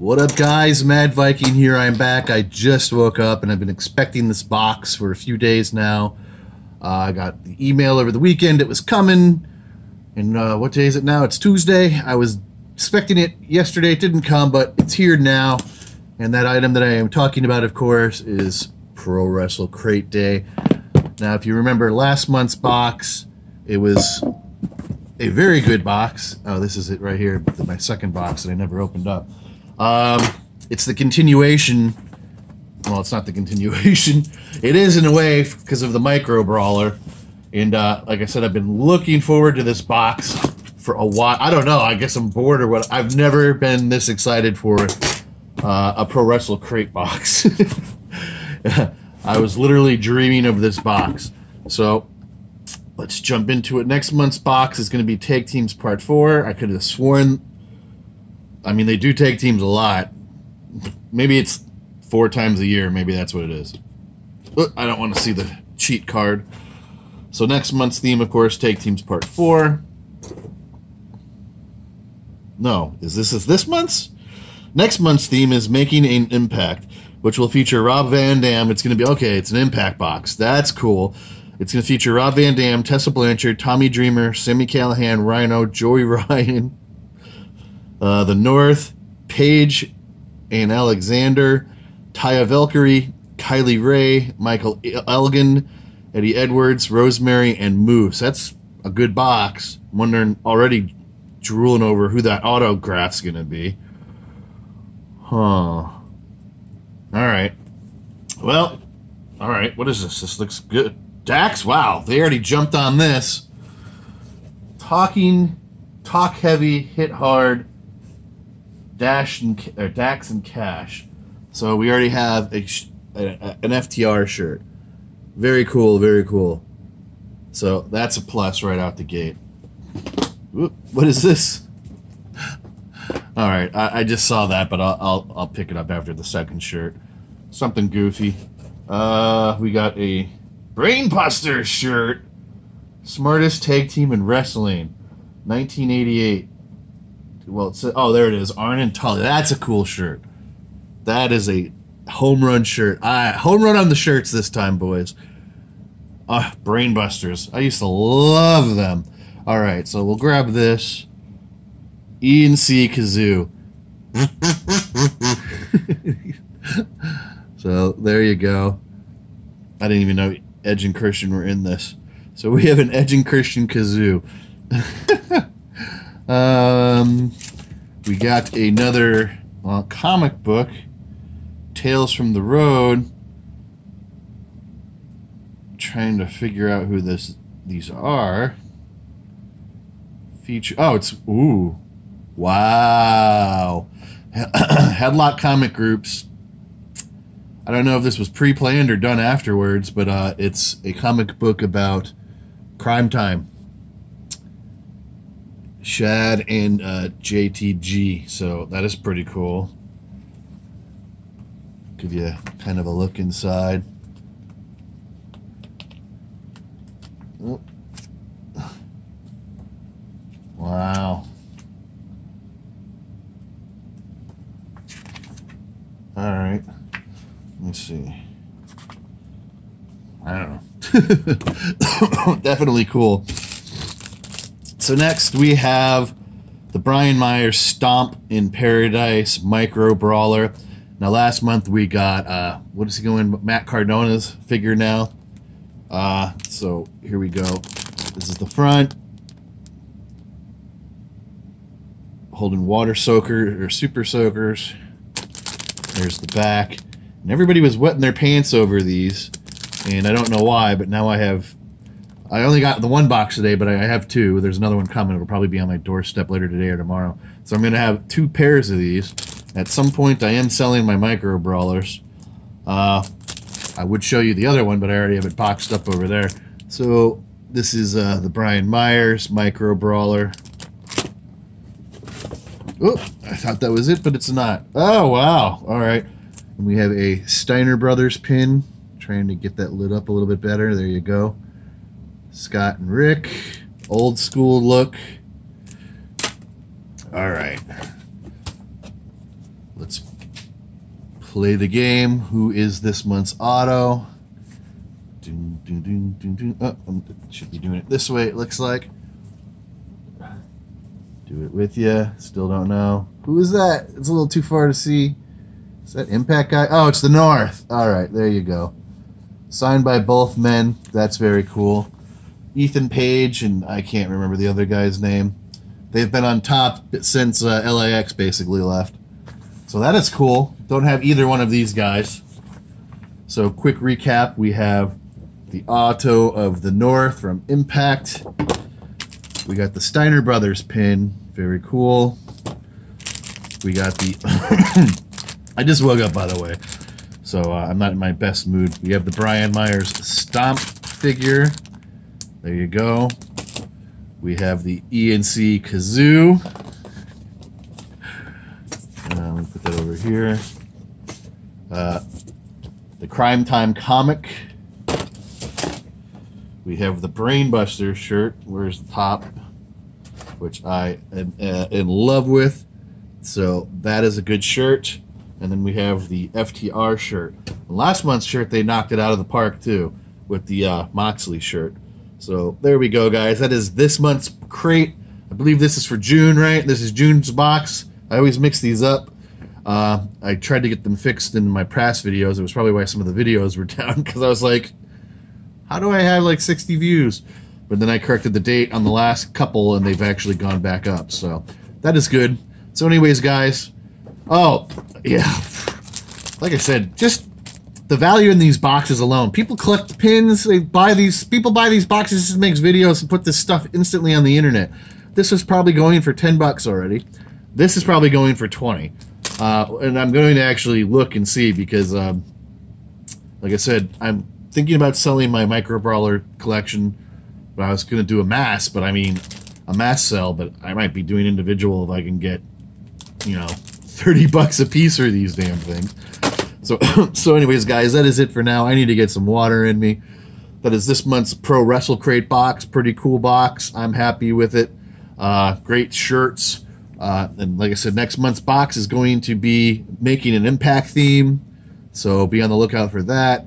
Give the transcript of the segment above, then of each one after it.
What up, guys? Mad Viking here. I'm back. I just woke up and I've been expecting this box for a few days now. Uh, I got the email over the weekend. It was coming. And uh, what day is it now? It's Tuesday. I was expecting it yesterday. It didn't come, but it's here now. And that item that I am talking about, of course, is Pro Wrestle Crate Day. Now, if you remember last month's box, it was a very good box. Oh, this is it right here, my second box that I never opened up. Um, it's the continuation. Well, it's not the continuation. It is in a way because of the micro brawler. And uh, like I said, I've been looking forward to this box for a while. I don't know. I guess I'm bored or what. I've never been this excited for uh, a Pro Wrestle Crate box. I was literally dreaming of this box. So let's jump into it. Next month's box is going to be Tag Teams Part 4. I could have sworn I mean, they do tag teams a lot. Maybe it's four times a year. Maybe that's what it is. I don't want to see the cheat card. So next month's theme, of course, tag teams part four. No, is this is this month's? Next month's theme is making an impact, which will feature Rob Van Dam. It's going to be okay. It's an impact box. That's cool. It's going to feature Rob Van Dam, Tessa Blanchard, Tommy Dreamer, Sami Callihan, Rhino, Joey Ryan, uh, the North, Page and Alexander, Taya Valkyrie, Kylie Rae, Michael Elgin, Eddie Edwards, Rosemary, and Moose. That's a good box. I'm wondering already drooling over who that autograph's going to be. Huh. All right. Well, all right. What is this? This looks good. Dax, wow. They already jumped on this. Talking, talk heavy, hit hard, Dash and or Dax and Cash. So we already have a, a, an FTR shirt. Very cool, very cool. So that's a plus right out the gate. Oop, what is this? All right, I, I, just saw that, but I'll, I'll, I'll pick it up after the second shirt. Something goofy. Uh, we got a Brainbuster shirt. Smartest tag team in wrestling, 1988 well, it's, oh, there it is. Arn and Tully. That's a cool shirt. That is a home run shirt. I home run on the shirts this time, boys. Ah, Brainbusters. I used to love them. All right, so we'll grab this. E&C Kazoo. so there you go. I didn't even know Edge and Christian were in this. So we have an Edge and Christian Kazoo. Um, we got another comic book, Tales from the Road. Trying to figure out who this these are. Feature. Oh, it's ooh, wow. Headlock comic groups. I don't know if this was pre-planned or done afterwards, but uh, it's a comic book about Cryme Tyme Shad and uh, JTG. So that is pretty cool. Give you kind of a look inside. Wow. All right. Let me see. I don't know. Definitely cool. So next we have the Brian Myers Stomp in Paradise Micro Brawler. Now last month we got uh, what is he going? Matt Cardona's figure now. Uh, so here we go. This is the front. Holding water soaker or super soakers. There's the back. And everybody was wetting their pants over these. And I don't know why, but now I have I only got the one box today, but I have two. There's another one coming. It'll probably be on my doorstep later today or tomorrow. So I'm going to have two pairs of these. At some point, I am selling my micro brawlers. Uh, I would show you the other one, but I already have it boxed up over there. So this is uh, the Brian Myers micro brawler. Oh, I thought that was it, but it's not. Oh, wow. All right. And we have a Steiner Brothers pin. Trying to get that lit up a little bit better. There you go. Scott and Rick. Old school look. All right. Let's play the game. Who is this month's auto? Dun, dun, dun. Oh, um, should be doing it this way, it looks like. Do it with you. Still don't know. Who is that? It's a little too far to see. Is that Impact guy? Oh, it's the North. All right, there you go. Signed by both men. That's very cool. Ethan Page and I can't remember the other guy's name. They've been on top since uh, LAX basically left. So that is cool. Don't have either one of these guys. So quick recap, we have the auto of the North from Impact. We got the Steiner Brothers pin. Very cool. We got the... I just woke up, by the way. So uh, I'm not in my best mood. We have the Brian Myers Stomp figure. There you go. We have the ENC Kazoo. Uh, let me put that over here. Uh, the Cryme Tyme comic. We have the Brainbuster shirt. Where's the top? Which I am uh, in love with. So that is a good shirt. And then we have the FTR shirt. Last month's shirt, they knocked it out of the park too with the uh, Moxley shirt. So there we go, guys. That is this month's crate. I believe this is for June, right? This is June's box. I always mix these up. Uh, I tried to get them fixed in my past videos. It was probably why some of the videos were down because I was like, how do I have like 60 views? But then I corrected the date on the last couple and they've actually gone back up. So that is good. So anyways, guys. Oh, yeah. Like I said, just the value in these boxes alone. People collect pins. They buy these. People buy these boxes. Just makes videos and put this stuff instantly on the internet. This is probably going for ten bucks already. This is probably going for twenty. Uh, and I'm going to actually look and see because, um, like I said, I'm thinking about selling my micro brawler collection. But I was going to do a mass, but I mean a mass sell. But I might be doing individual if I can get, you know, thirty bucks a piece for these damn things. So, so anyways, guys, that is it for now. I need to get some water in me. That is this month's Pro Wrestle Crate box. Pretty cool box. I'm happy with it. Uh, great shirts. Uh, and like I said, next month's box is going to be making an Impact theme. So be on the lookout for that.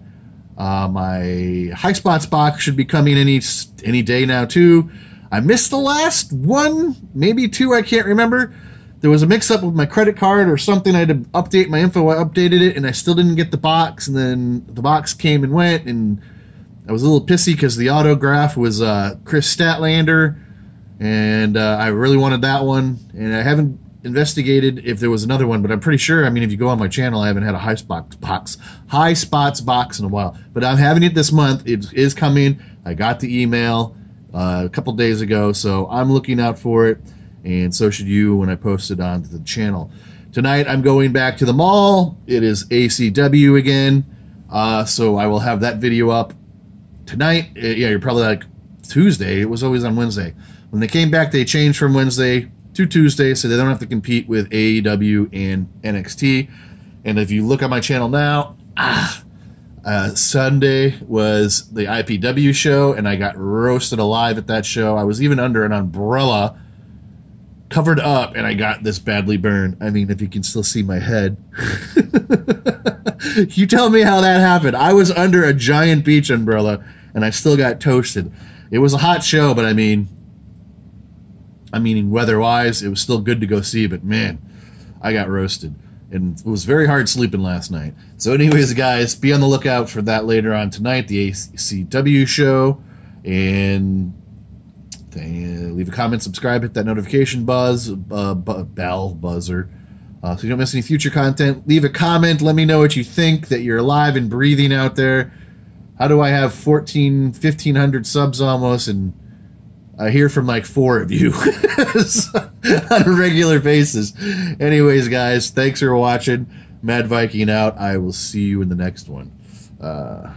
Uh, my High Spots box should be coming any any day now too. I missed the last one, maybe two. I can't remember there was a mix up with my credit card or something. I had to update my info. I updated it and I still didn't get the box. And then the box came and went. And I was a little pissy because the autograph was uh, Kris Statlander. And uh, I really wanted that one. And I haven't investigated if there was another one, but I'm pretty sure. I mean, if you go on my channel, I haven't had a high spots box, high spots box in a while. But I'm having it this month. It is coming. I got the email uh, a couple days ago, so I'm looking out for it and so should you when I post it onto the channel. Tonight I'm going back to the mall. It is ACW again, uh, so I will have that video up tonight. Uh, yeah, you're probably like Tuesday. It was always on Wednesday. When they came back, they changed from Wednesday to Tuesday, so they don't have to compete with AEW and NXT. And if you look at my channel now, ah, uh, Sunday was the IPW show, and I got roasted alive at that show. I was even under an umbrella covered up and I got this badly burned. I mean, if you can still see my head. you tell me how that happened. I was under a giant beach umbrella and I still got toasted. It was a hot show, but I mean, I mean, weather-wise, it was still good to go see, but man, I got roasted. And it was very hard sleeping last night. So anyways, guys, be on the lookout for that later on tonight, the ACW show. And leave a comment, subscribe, hit that notification buzz, uh, bu- bell, buzzer, uh, so you don't miss any future content. Leave a comment. Let me know what you think, that you're alive and breathing out there. How do I have 14, 1500 subs almost, and I hear from like four of you on a regular basis. Anyways, guys, thanks for watching. Mad Viking out. I will see you in the next one. Uh,